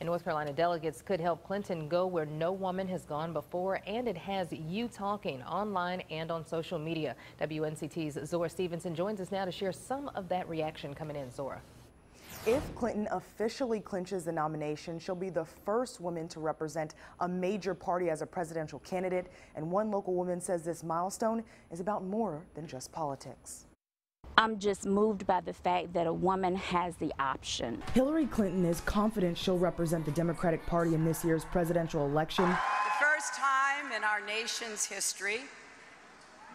And North Carolina delegates could help Clinton go where no woman has gone before, and it has you talking online and on social media. WNCT's Zora Stevenson joins us now to share some of that reaction coming in. Zora. If Clinton officially clinches the nomination, she'll be the first woman to represent a major party as a presidential candidate. And one local woman says this milestone is about more than just politics. I'm just moved by the fact that a woman has the option. Hillary Clinton is confident she'll represent the Democratic Party in this year's presidential election. The first time in our nation's history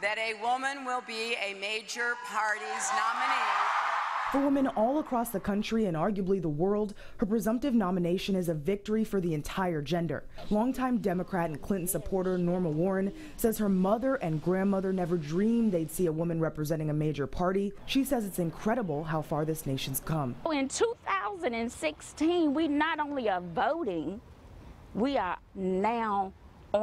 that a woman will be a major party's nominee. For women all across the country and arguably the world, her presumptive nomination is a victory for the entire gender. Longtime Democrat and Clinton supporter Norma Warren says her mother and grandmother never dreamed they'd see a woman representing a major party. She says it's incredible how far this nation's come. In 2016, we not only are voting, we are now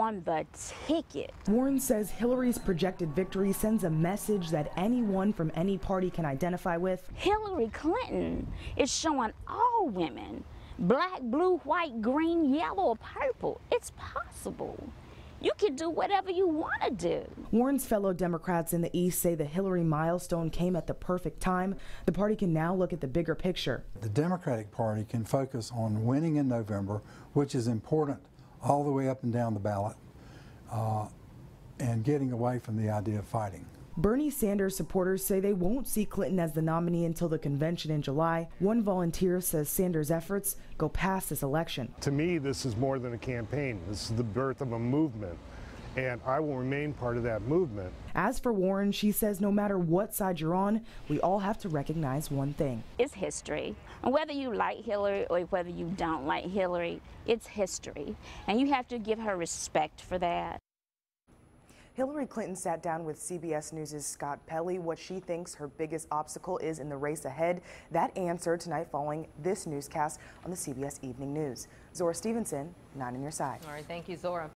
on the ticket. Warren says Hillary's projected victory sends a message that anyone from any party can identify with. Hillary Clinton is showing all women, black, blue, white, green, yellow, or purple, it's possible. You can do whatever you want to do. Warren's fellow Democrats in the East say the Hillary milestone came at the perfect time. The party can now look at the bigger picture. The Democratic Party can focus on winning in November, which is important all the way up and down the ballot, uh, and getting away from the idea of fighting. Bernie Sanders supporters say they won't see Clinton as the nominee until the convention in July. One volunteer says Sanders' efforts go past this election. To me, this is more than a campaign. This is the birth of a movement, and I will remain part of that movement. As for Warren, she says no matter what side you're on, we all have to recognize one thing. It's history. And whether you like Hillary or whether you don't like Hillary, it's history. And you have to give her respect for that. Hillary Clinton sat down with CBS News' Scott Pelley what she thinks her biggest obstacle is in the race ahead. That answer tonight following this newscast on the CBS Evening News. Zora Stevenson, 9 on your side. All right, thank you, Zora.